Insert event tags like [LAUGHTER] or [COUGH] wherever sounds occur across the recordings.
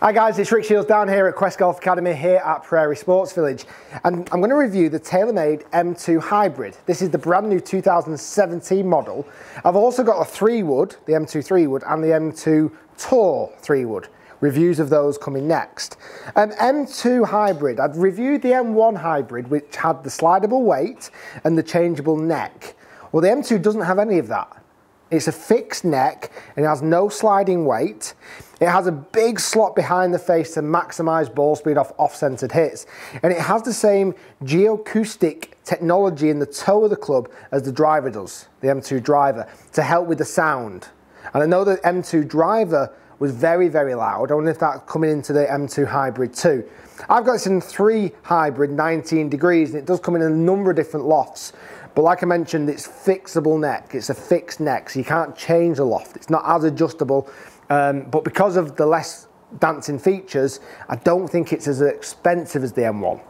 Hi guys, it's Rick Shiels down here at Quest Golf Academy here at Prairie Sports Village and I'm going to review the TaylorMade M2 Hybrid. This is the brand new 2017 model. I've also got a 3 wood, the M2 3 wood and the M2 Tour 3 wood. Reviews of those coming next. Um, M2 Hybrid, I'd reviewed the M1 Hybrid which had the slidable weight and the changeable neck. Well the M2 doesn't have any of that. It's a fixed neck and it has no sliding weight. It has a big slot behind the face to maximise ball speed off off-centred hits. And it has the same geoacoustic technology in the toe of the club as the driver does, the M2 driver, to help with the sound. And I know the M2 driver was very, very loud. I wonder if that's coming into the M2 hybrid too. I've got this in three hybrid, 19 degrees, and it does come in a number of different lofts. But like I mentioned, it's fixable neck. It's a fixed neck, so you can't change the loft. It's not as adjustable. Um, but because of the less dancing features, I don't think it's as expensive as the M1.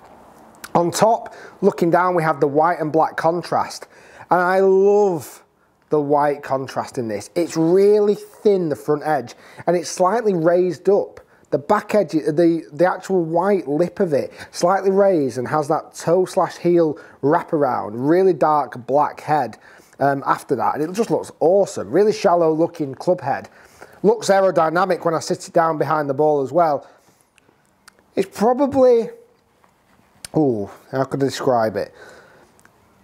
On top, looking down, we have the white and black contrast. And I love the white contrast in this. It's really thin, the front edge, and it's slightly raised up. The back edge, the, the actual white lip of it, slightly raised and has that toe slash heel wrap around, really dark black head um, after that. And it just looks awesome. Really shallow looking club head. Looks aerodynamic when I sit it down behind the ball as well. It's probably, oh, how could I describe it?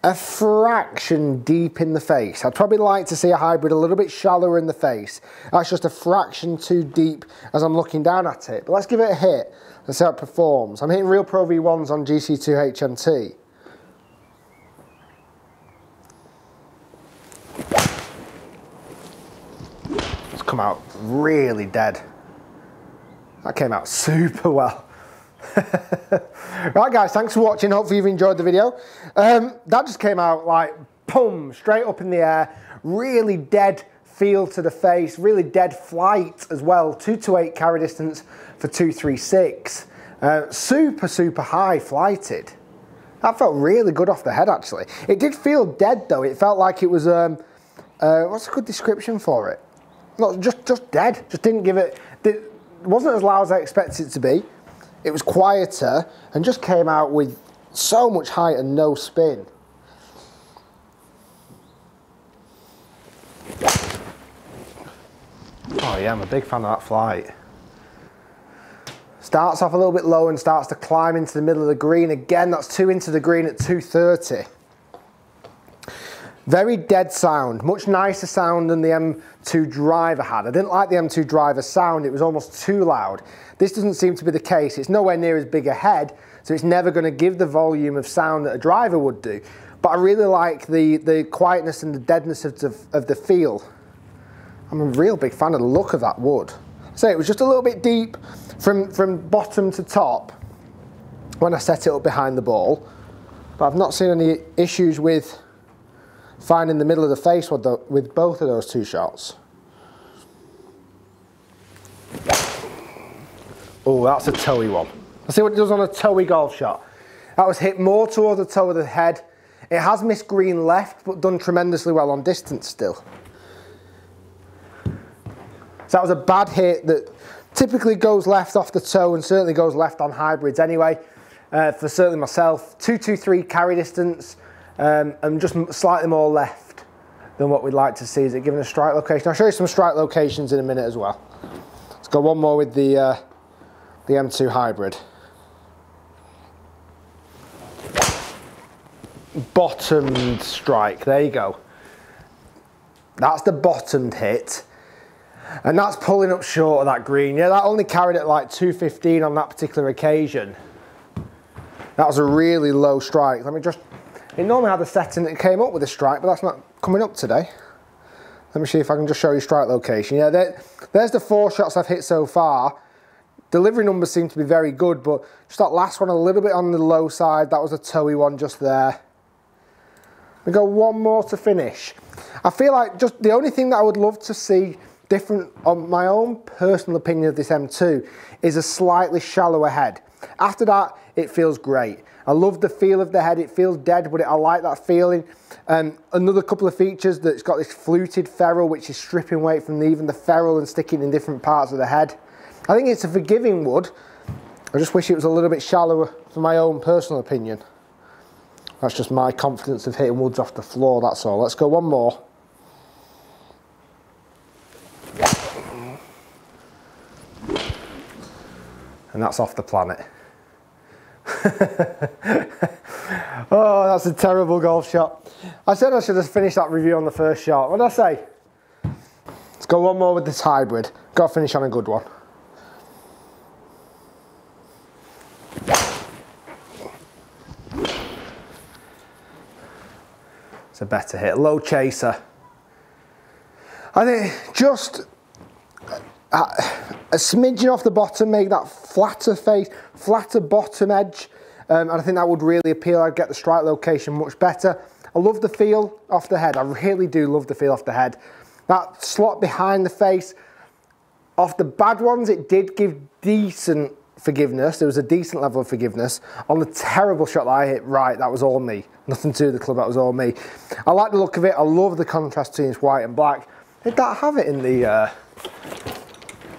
A fraction deep in the face. I'd probably like to see a hybrid a little bit shallower in the face. That's just a fraction too deep as I'm looking down at it. But let's give it a hit and see how it performs. I'm hitting Real Pro V1s on GC2 HMT. It's come out really dead. That came out [LAUGHS] super well. [LAUGHS] right guys, thanks for watching. Hopefully you've enjoyed the video. Um, that just came out like, boom, straight up in the air. Really dead feel to the face, really dead flight as well. 228 carry distance for 236. Uh, super, super high flighted. That felt really good off the head actually. It did feel dead though. It felt like it was, um, uh, what's a good description for it? Not just, just dead. Just didn't give it, it wasn't as loud as I expected it to be. It was quieter and just came out with so much height and no spin. Oh yeah, I'm a big fan of that flight. Starts off a little bit low and starts to climb into the middle of the green. Again, that's two into the green at 230. Very dead sound, much nicer sound than the M2 driver had. I didn't like the M2 driver sound, it was almost too loud. This doesn't seem to be the case. It's nowhere near as big a head, so it's never going to give the volume of sound that a driver would do. But I really like the, the quietness and the deadness of the, of the feel. I'm a real big fan of the look of that wood. So it was just a little bit deep from, from bottom to top when I set it up behind the ball. But I've not seen any issues with finding the middle of the face with, the, with both of those two shots. Oh, that's a toey one. Let's see what it does on a toey golf shot. That was hit more towards the toe of the head. It has missed green left, but done tremendously well on distance still. So that was a bad hit that typically goes left off the toe and certainly goes left on hybrids anyway. Uh, for certainly myself, 223 carry distance, um, and just slightly more left than what we'd like to see. Is it given a strike location? I'll show you some strike locations in a minute as well. Let's go one more with the, uh, the M2 Hybrid. Bottomed strike, there you go. That's the bottomed hit. And that's pulling up short of that green. Yeah, that only carried it like 215 on that particular occasion. That was a really low strike. Let me just it normally had a setting that came up with a strike, but that's not coming up today. Let me see if I can just show you strike location. Yeah, there, there's the four shots I've hit so far. Delivery numbers seem to be very good, but just that last one a little bit on the low side. That was a toey one just there. We go one more to finish. I feel like just the only thing that I would love to see different on my own personal opinion of this M2 is a slightly shallower head. After that, it feels great. I love the feel of the head. It feels dead, but it, I like that feeling. Um, another couple of features that it's got this fluted ferrule, which is stripping weight from even the ferrule and sticking in different parts of the head. I think it's a forgiving wood. I just wish it was a little bit shallower for my own personal opinion. That's just my confidence of hitting woods off the floor, that's all. Let's go one more. And that's off the planet. [LAUGHS] oh, that's a terrible golf shot. I said I should have finished that review on the first shot. What did I say? Let's go one more with this hybrid. Got to finish on a good one. It's a better hit. Low chaser. I think just uh, a smidgen off the bottom, make that flatter face, flatter bottom edge. Um, and I think that would really appeal. I'd get the strike location much better. I love the feel off the head. I really do love the feel off the head. That slot behind the face, off the bad ones, it did give decent forgiveness. There was a decent level of forgiveness. On the terrible shot that I hit right, that was all me. Nothing to the club, that was all me. I like the look of it. I love the contrast between white and black. Did that have it in the uh,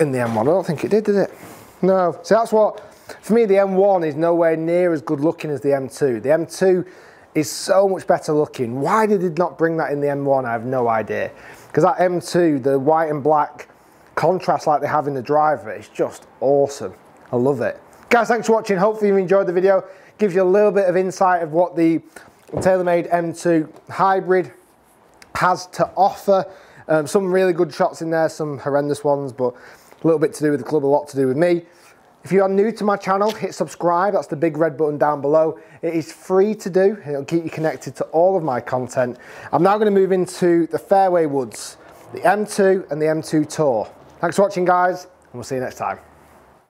in the M1? I don't think it did, did it? No. So that's what, for me, the M1 is nowhere near as good looking as the M2. The M2 is so much better looking. Why did it not bring that in the M1? I have no idea. Because that M2, the white and black contrast like they have in the driver, is just awesome. I love it. Guys, thanks for watching. Hopefully you've enjoyed the video. Gives you a little bit of insight of what the TaylorMade M2 Hybrid has to offer. Um, some really good shots in there, some horrendous ones, but a little bit to do with the club, a lot to do with me. If you are new to my channel, hit subscribe. That's the big red button down below. It is free to do. It'll keep you connected to all of my content. I'm now going to move into the fairway woods, the M2 and the M2 Tour. Thanks for watching, guys, and we'll see you next time.